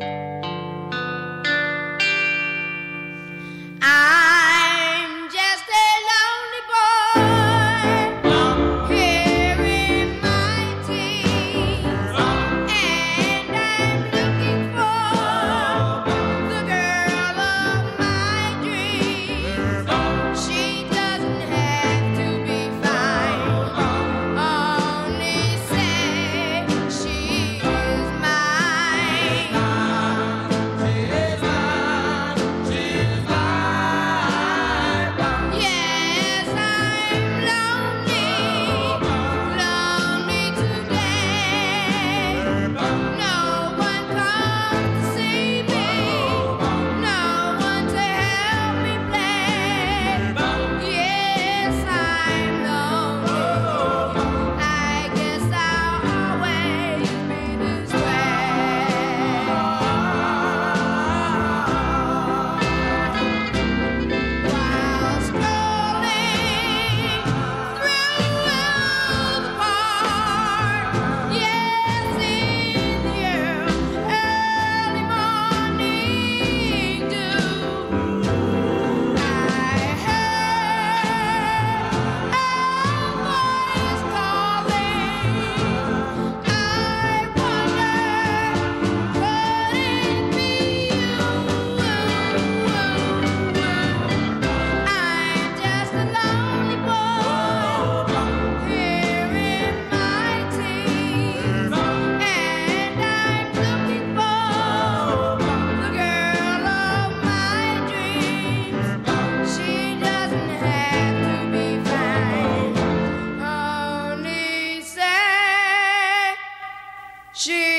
Bye. She